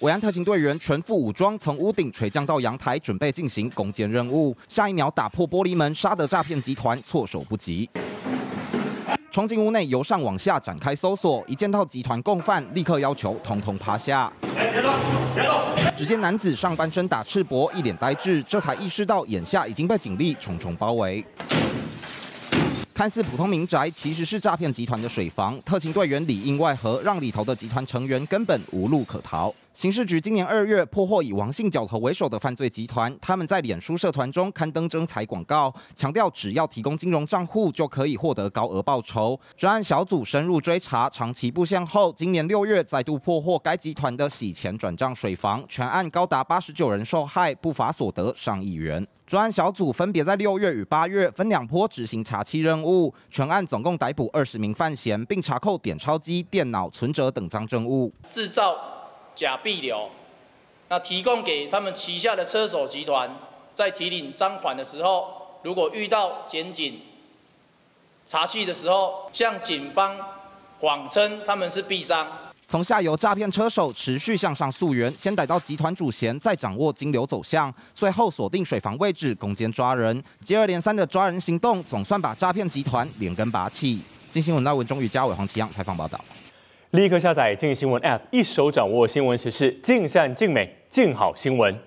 维安特勤队员全副武装，从屋顶垂降到阳台，准备进行攻坚任务。下一秒打破玻璃门，杀得诈骗集团措手不及。冲进屋内，由上往下展开搜索，一见到集团共犯，立刻要求通通趴下。只见男子上半身打赤膊，一脸呆滞，这才意识到眼下已经被警力重重包围。看似普通民宅，其实是诈骗集团的水房。特勤队员里应外合，让里头的集团成员根本无路可逃。刑事局今年二月破获以王姓角头为首的犯罪集团，他们在脸书社团中刊登征才广告，强调只要提供金融账户就可以获得高额报酬。专案小组深入追查，长期布线后，今年六月再度破获该集团的洗钱转账水房，全案高达八十九人受害，不法所得上亿元。专案小组分别在六月与八月分两波执行查缉任务，全案总共逮捕二十名犯嫌，并查扣点钞机、电脑、存折等赃证物。制造假币流，那提供给他们旗下的车手集团，在提领赃款的时候，如果遇到检警查缉的时候，向警方谎称他们是币商。从下游诈骗车手持续向上溯源，先逮到集团主嫌，再掌握金流走向，最后锁定水房位置攻坚抓人。接二连三的抓人行动，总算把诈骗集团连根拔起。金新闻赖文忠与嘉伟、黄奇阳采访报道。立刻下载静新闻 App，一手掌握新闻时事，尽善尽美，尽好新闻。